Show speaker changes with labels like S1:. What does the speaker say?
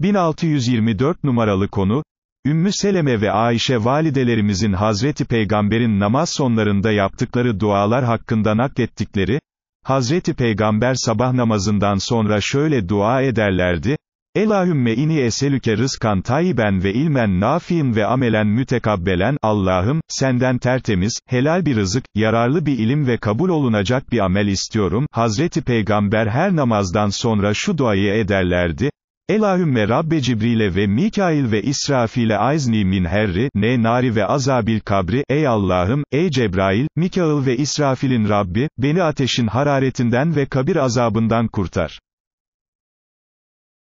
S1: 1624 numaralı konu, Ümmü Seleme ve Ayşe validelerimizin Hazreti Peygamber'in namaz sonlarında yaptıkları dualar hakkında naklettikleri, Hazreti Peygamber sabah namazından sonra şöyle dua ederlerdi, Elahümme ini eselüke rızkan tayyiben ve ilmen nafiin ve amelen mütekabbelen, Allah'ım, senden tertemiz, helal bir rızık, yararlı bir ilim ve kabul olunacak bir amel istiyorum. Hazreti Peygamber her namazdan sonra şu duayı ederlerdi, Elahümme Rabbe Cibril'e ve Mikail ve İsrafil'e aizni min herri, ne nari ve azabil kabri, ey Allah'ım, ey Cebrail, Mikail ve İsrafil'in Rabbi, beni ateşin hararetinden ve kabir azabından kurtar.